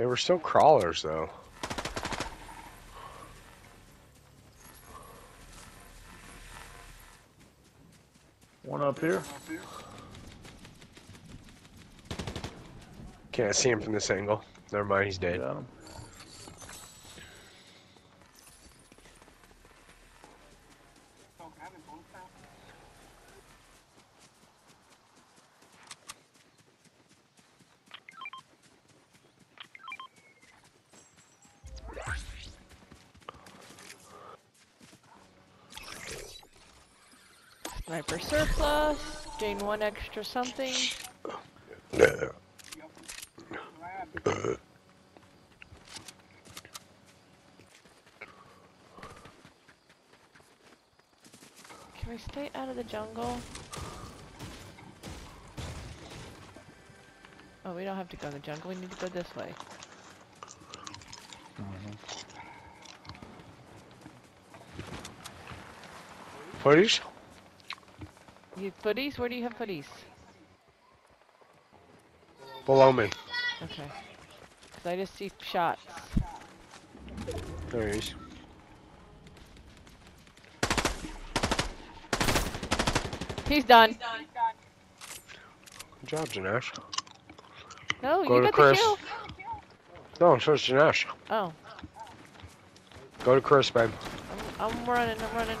They were still crawlers though. One up here. Can't see him from this angle. Never mind, he's dead. Sniper surplus. Gain one extra something. Can we stay out of the jungle? Oh, we don't have to go in the jungle. We need to go this way. Footage? You footies? Where do you have footies? Below me. Okay. Cause I just see shots. There he is. He's done. Good job, Janash. No, Go you got Chris. the kill. No, so it's Janash. Oh, Go to Chris, babe. I'm, I'm running. I'm running.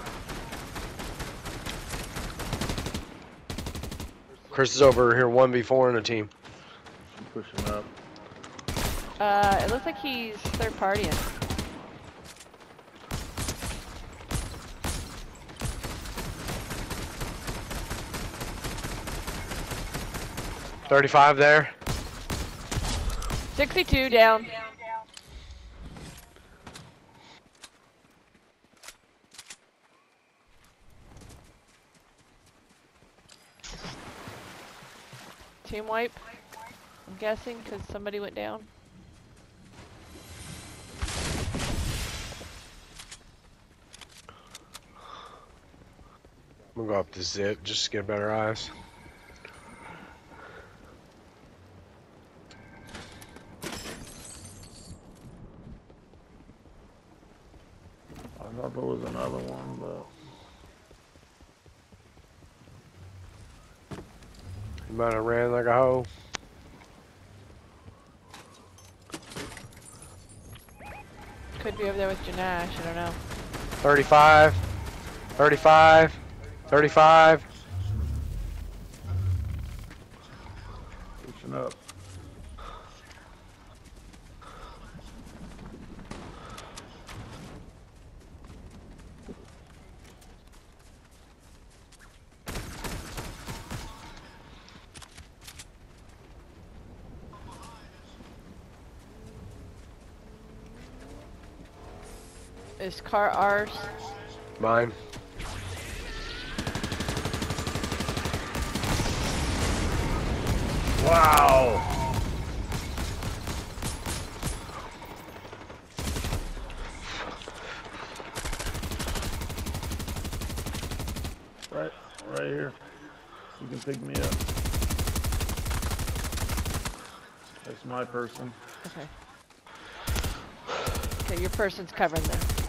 Chris is over here 1v4 in a team. I'm pushing up. Uh, it looks like he's third partying. Thirty-five there. 62 down. Team wipe. I'm guessing because somebody went down. I'm gonna go up to zip just to get better eyes. I thought there was another one, but He might have ran like a hoe. Could be over there with Janash. I don't know. 35. 35. 35. pushing up. Is car ours? Mine. Wow. Right, right here. You can pick me up. That's my person. Okay. Okay, your person's covering them.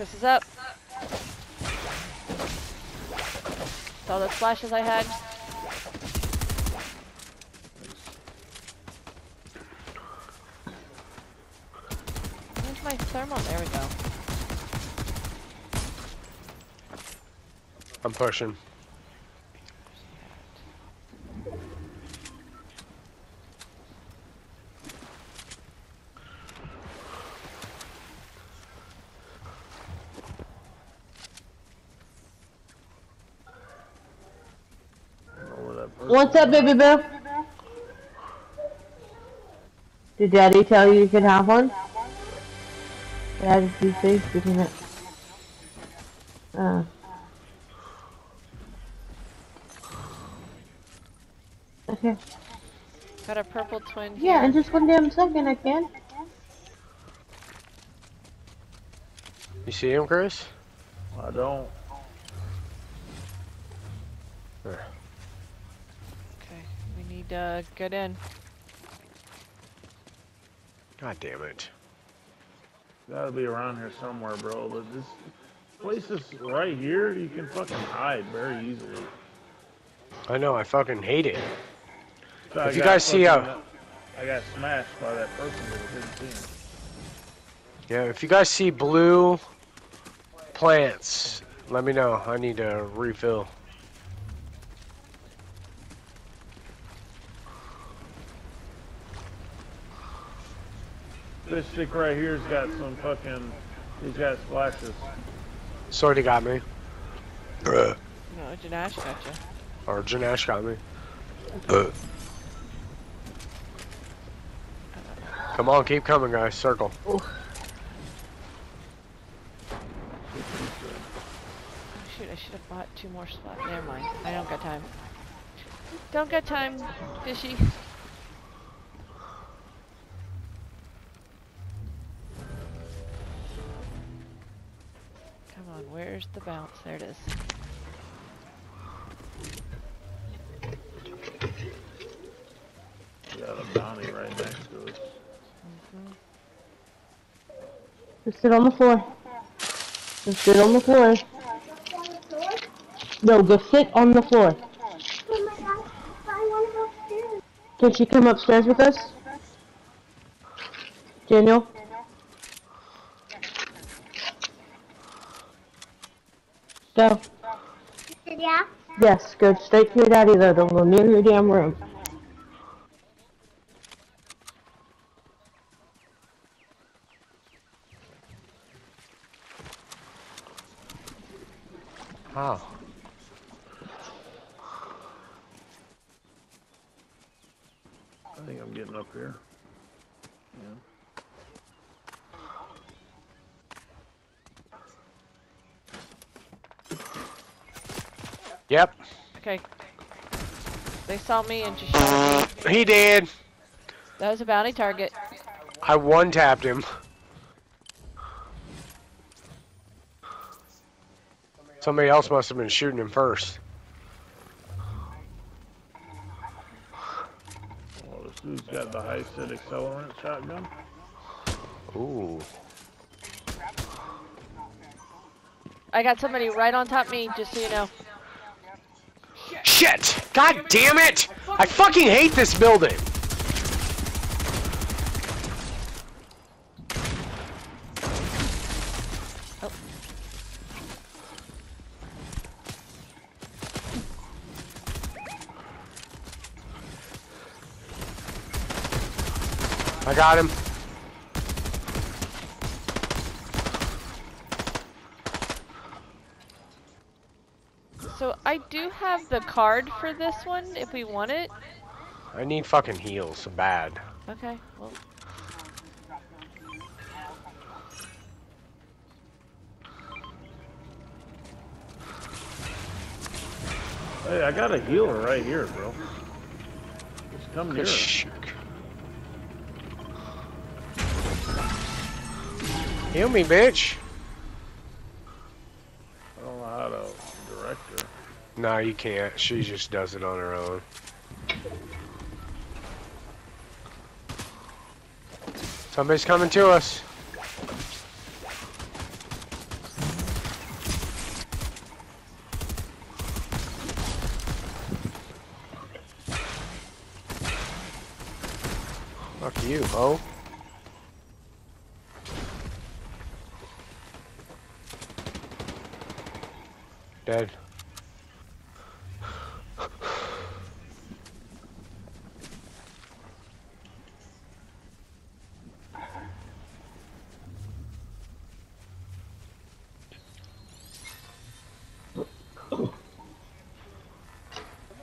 Chris is up. Saw those flashes I had. Where's my thermal? There we go. I'm pushing. I don't know where that person What's up, baby boo? Did daddy tell you you could have one? Yeah, did you say? Didn't it? Uh. Okay. Got a purple twin Yeah, here. in just one damn second I can. You see him, Chris? I don't. Okay, we to get in. God damn it. Gotta be around here somewhere, bro. But this place is right here. You can fucking hide very easily. I know, I fucking hate it. I If you guys see, uh, fucking- I got smashed by that person that didn't see him. Yeah, if you guys see blue plants, let me know. I need to refill. This stick right here's got some fucking. He's got splashes. Sorty got me. No, Janash got you. Or Janash got me. Uh. Come on, keep coming, guys. Circle. Oh shoot, I should have bought two more spots. Never mind. I don't got time. Don't got time, fishy. Where's the bounce? There it is. We got a bounty right next to us. Mm-hmm. Just sit on the floor. Just sit on the floor. No, go sit on the floor. Can she come upstairs with us? Daniel? Go. Yeah. Yes, go straight to your daddy though. Don't go near your damn room. Oh. I think I'm getting up here. Yep, Okay. They saw me and just shot at me. he did. That was a bounty target. I one tapped him. Somebody else must have been shooting him first. Well, this dude's got the high set accelerant shotgun. Ooh. I got somebody right on top of me, just so you know. Shit! God damn it! I fucking hate this building! I got him. So I do have the card for this one, if we want it. I need fucking heals, bad. Okay, well, Hey, I got a healer right here, bro. Just come near. Good us. Heal me, bitch. I don't know how to direct her. No, you can't. She just does it on her own. Somebody's coming to us. Fuck you, ho. Dead.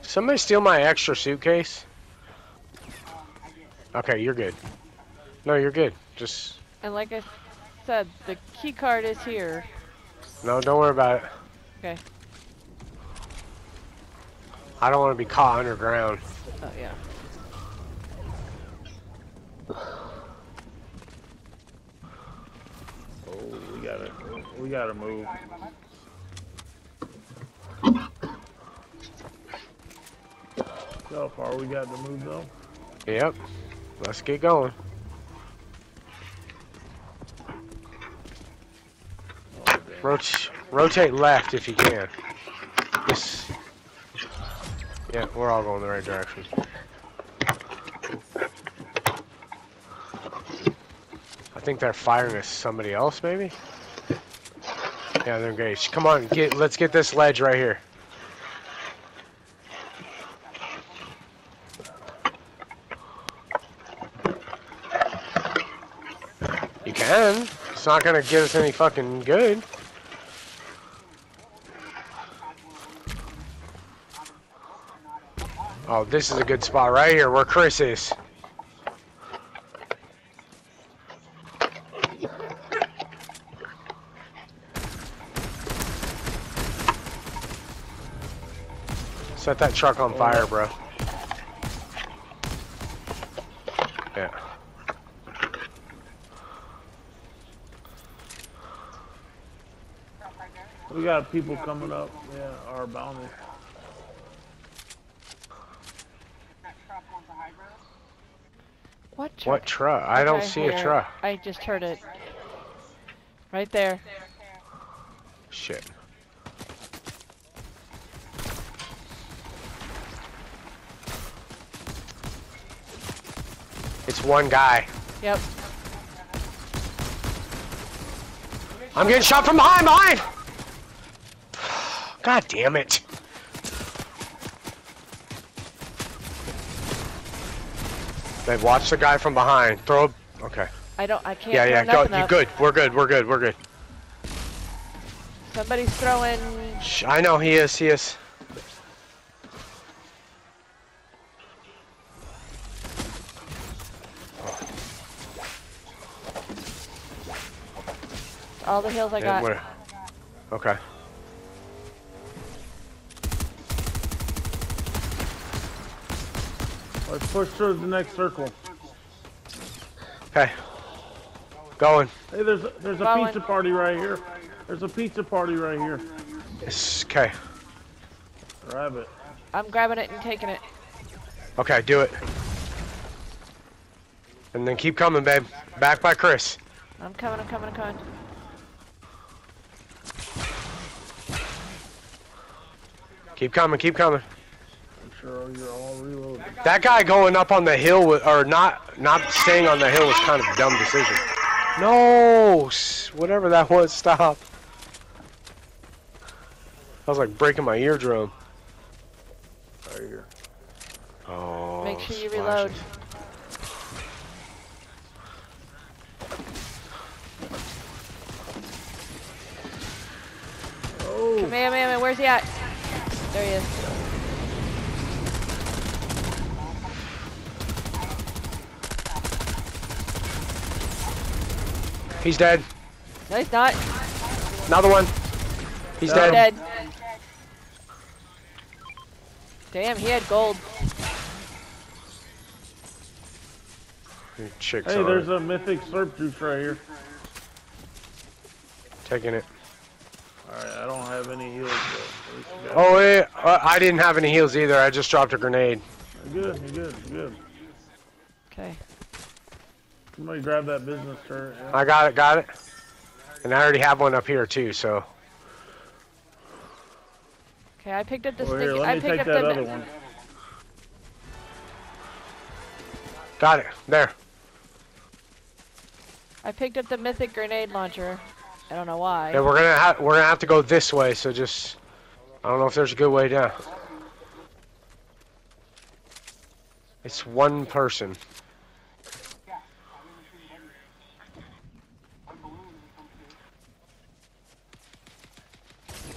Somebody steal my extra suitcase? Okay, you're good. No, you're good. Just and like I said, the key card is here. no, don't worry about it. Okay. I don't want to be caught underground. Oh yeah. Oh, we gotta, we gotta move. How far we got to move though? Yep. Let's get going. Oh. Rot rotate left if you can. This. Yeah, we're all going the right direction. I think they're firing at somebody else, maybe. Yeah, they're engaged. Come on, get. Let's get this ledge right here. You can. It's not gonna get us any fucking good. Oh, this is a good spot right here where Chris is. Set that truck on fire, bro. We got people coming up. Yeah, our bounty. What? truck? What truck? I don't Okay, see a truck. I just heard it. Right there. Shit. It's one guy. Yep. I'm getting shot from behind, behind! God damn it. Babe, watch the guy from behind. Throw. Okay. I don't. I can't. Yeah, yeah, go. You up. good. We're good. We're good. We're good. Somebody's throwing. I know he is. He is. All the heals I Yeah, got. where- Okay. Let's push through the next circle. Okay. Going. Hey, there's a, there's a Following. pizza party right here. There's a pizza party right here. It's, okay. Grab it. I'm grabbing it and taking it. Okay, do it. And then keep coming, babe. Back by Chris. I'm coming. I'm coming. I'm coming. Keep coming. Keep coming. I'm sure you're all reloaded. That guy going up on the hill, wa- or not, not staying on the hill was kind of a dumb decision. No, whatever that was, stop. I was like breaking my eardrum. Right here. Oh. Make sure you splashes. reload. Oh, Kamehameha, where's he at? There he is. He's dead. No, he's not. Another one. He's Down. dead. Dead. Damn, he had gold. Chicks hey, on there's a mythic slurp juice right here. Taking it. Alright, I don't have any heals, but at least you got Oh, wait. Uh, I didn't have any heals either. I just dropped a grenade. You're good, you're good, you're good. Okay. Somebody grab that business turret. yeah. I got it, got it. And I already have one up here too, so. Okay, I picked up the Over here, sticky. let I me picked take up that the. other one. Got it. There. I picked up the mythic grenade launcher. I don't know why. Yeah, we're gonna have we're gonna have to go this way. So just, I don't know if there's a good way down. It's one person.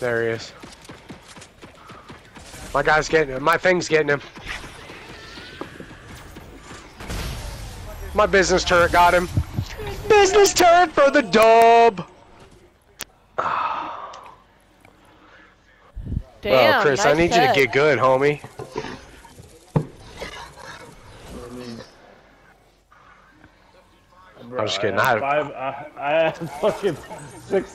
There he is. My guy's getting him. My thing's getting him. My business turret got him. Business turret for the dub. Damn. well, Chris, I nice need you to get good, homie. I mean, I'm just kidding, I I had had- five. I, I had fucking six